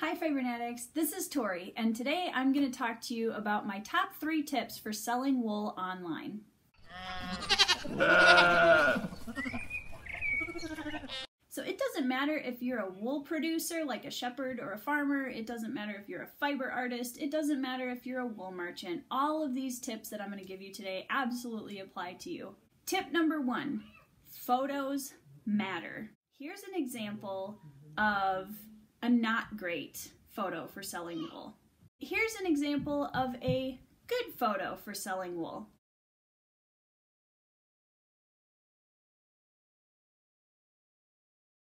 Hi Fibernatics, this is Tori, and today I'm going to talk to you about my top three tips for selling wool online. so it doesn't matter if you're a wool producer like a shepherd or a farmer, it doesn't matter if you're a fiber artist, it doesn't matter if you're a wool merchant. All of these tips that I'm going to give you today absolutely apply to you. Tip number one, photos matter. Here's an example of a not great photo for selling wool. Here's an example of a good photo for selling wool.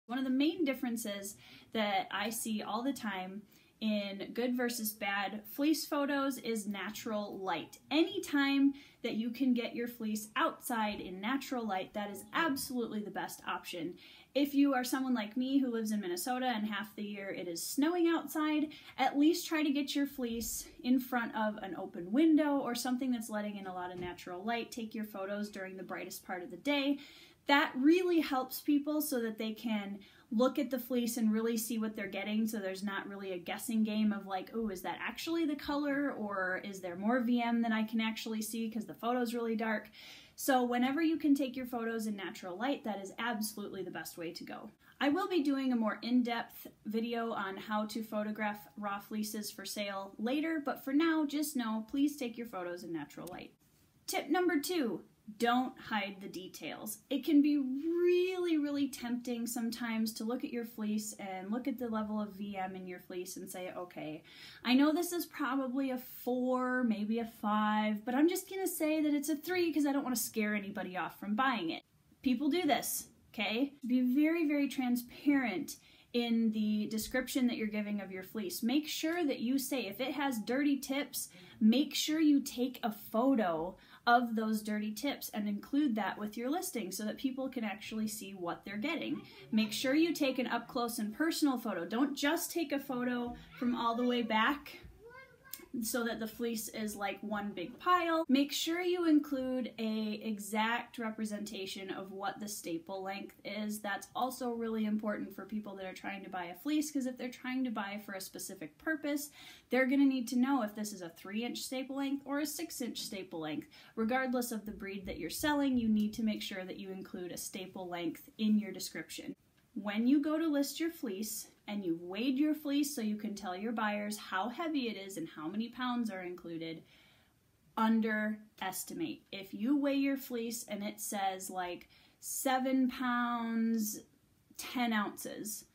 One of the main differences that I see all the time in good versus bad fleece photos is natural light. Anytime that you can get your fleece outside in natural light, that is absolutely the best option. If you are someone like me who lives in Minnesota and half the year it is snowing outside, at least try to get your fleece in front of an open window or something that's letting in a lot of natural light. Take your photos during the brightest part of the day. That really helps people so that they can look at the fleece and really see what they're getting so there's not really a guessing game of like, oh, is that actually the color or is there more VM than I can actually see because the photo's really dark. So whenever you can take your photos in natural light, that is absolutely the best way to go. I will be doing a more in-depth video on how to photograph raw fleeces for sale later, but for now, just know, please take your photos in natural light. Tip number two, don't hide the details. It can be really, really tempting sometimes to look at your fleece and look at the level of VM in your fleece and say, okay, I know this is probably a four, maybe a five, but I'm just gonna say that it's a three because I don't wanna scare anybody off from buying it. People do this, okay? Be very, very transparent in the description that you're giving of your fleece. Make sure that you say, if it has dirty tips, make sure you take a photo of those dirty tips and include that with your listing so that people can actually see what they're getting. Make sure you take an up close and personal photo. Don't just take a photo from all the way back so that the fleece is like one big pile. Make sure you include a exact representation of what the staple length is. That's also really important for people that are trying to buy a fleece because if they're trying to buy for a specific purpose, they're going to need to know if this is a 3 inch staple length or a 6 inch staple length. Regardless of the breed that you're selling, you need to make sure that you include a staple length in your description. When you go to list your fleece, and you've weighed your fleece so you can tell your buyers how heavy it is and how many pounds are included, underestimate. If you weigh your fleece and it says like seven pounds, 10 ounces,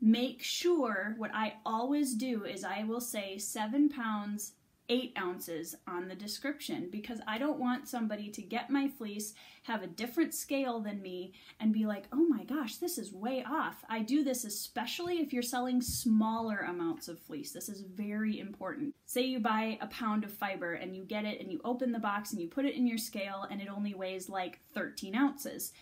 make sure what I always do is I will say seven pounds, eight ounces on the description because I don't want somebody to get my fleece, have a different scale than me, and be like, oh my gosh, this is way off. I do this especially if you're selling smaller amounts of fleece. This is very important. Say you buy a pound of fiber and you get it and you open the box and you put it in your scale and it only weighs like 13 ounces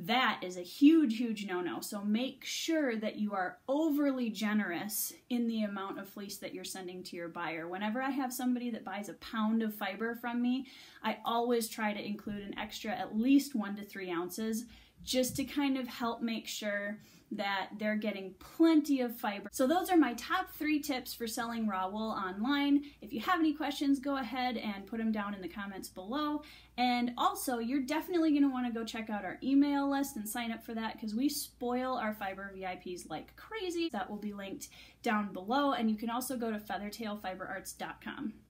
that is a huge, huge no no. So make sure that you are overly generous in the amount of fleece that you're sending to your buyer. Whenever I have somebody that buys a pound of fiber from me, I always try to include an extra at least one to three ounces just to kind of help make sure that they're getting plenty of fiber. So those are my top three tips for selling raw wool online. If you have any questions, go ahead and put them down in the comments below. And also, you're definitely gonna wanna go check out our email list and sign up for that because we spoil our fiber VIPs like crazy. That will be linked down below. And you can also go to feathertailfiberarts.com.